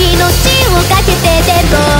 命をかけて出るぞ